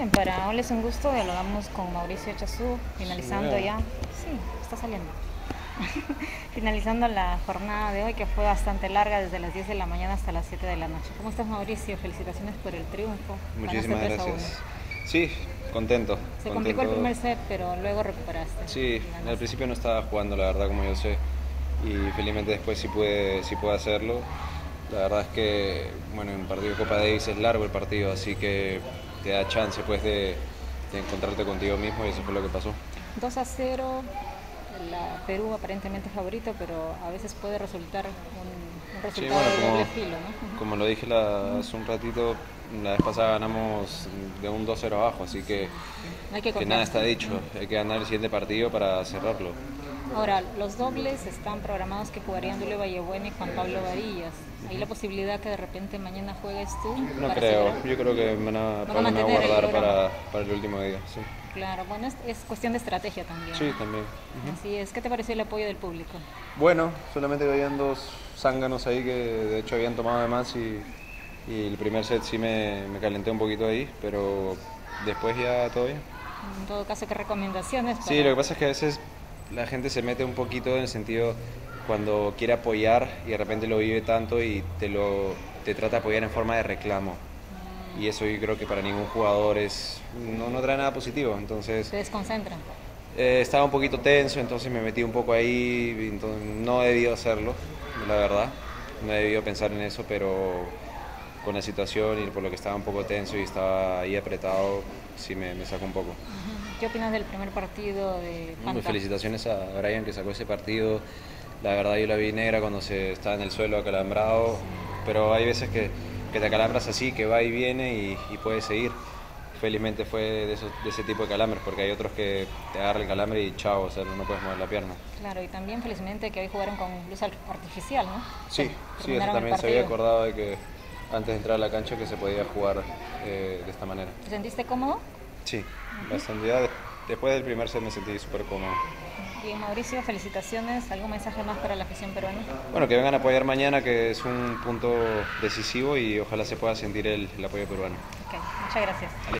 Bien, para hoy es un gusto, dialogamos con Mauricio Chazú, finalizando Sí, ya, sí, está saliendo, finalizando la jornada de hoy que fue bastante larga, desde las 10 de la mañana hasta las 7 de la noche. ¿Cómo estás Mauricio? Felicitaciones por el triunfo. Muchísimas Ganaste 3 a gracias. Sí, contento. Se complicó el primer set, pero luego recuperaste. Sí, al principio no estaba jugando, la verdad, como yo sé. Y felizmente después sí pude, sí pude hacerlo. La verdad es que, bueno, en partido de Copa Davis es largo el partido, así que te da chance pues de, de encontrarte contigo mismo y eso fue lo que pasó. 2 a 0, la Perú aparentemente favorito, pero a veces puede resultar un, un Sí, resultado bueno, de como, doble filo, ¿no? como lo dije la- hace un ratito, la vez pasada ganamos de un 2-0 abajo, así que, hay que que nada está dicho. Hay que ganar el siguiente partido para cerrarlo. Ahora, los dobles están programados que jugarían Julio Vallebuena y Juan Pablo Varillas. ¿Hay la posibilidad que de repente mañana juegues tú? No creo, yo creo que me van a, Van a van a guardar para, para el último día. Sí, Claro, bueno, es, es cuestión de estrategia también. sí también. Así es. ¿Qué te pareció el apoyo del público? Bueno, solamente que habían dos zánganos ahí que de hecho habían tomado de más y, y el primer set sí me, me calenté un poquito ahí, pero después ya todo bien. En todo caso, ¿qué recomendaciones? Sí, para- lo que pasa es que a veces la gente se mete un poquito en el sentido cuando quiere apoyar y de repente lo vive tanto y te, lo, te trata de apoyar en forma de reclamo. Y eso yo creo que para ningún jugador es, no, no trae nada positivo. Entonces desconcentran. eh, estaba un poquito tenso, entonces me metí un poco ahí. entonces no he debido hacerlo, la verdad. No he debido pensar en eso, pero con la situación y por lo que estaba un poco tenso y estaba ahí apretado, sí me, me sacó un poco. ¿Qué opinas del primer partido de Pues Fanta? felicitaciones a Brian que sacó ese partido. La verdad yo la vi negra cuando se estaba en el suelo acalambrado, pero hay veces que, que te acalambras así, que va y viene y, y puedes seguir. Felizmente fue de, esos- de ese tipo de calambres, porque hay otros que te agarra el calambre y chao, o sea, no puedes mover la pierna. Claro, y también felizmente que hoy jugaron con luz ar- artificial, ¿no? Sí, sí, eso también se había acordado de que antes de entrar a la cancha que se podía jugar eh, de esta manera. ¿Te sentiste cómodo? Sí. Ya de- después del primer set me sentí súper cómodo. Bien, Mauricio, felicitaciones. ¿Algún mensaje más para la afición peruana? Bueno, que vengan a apoyar mañana, que es un punto decisivo y ojalá se pueda sentir el, el apoyo peruano. Ok, muchas gracias.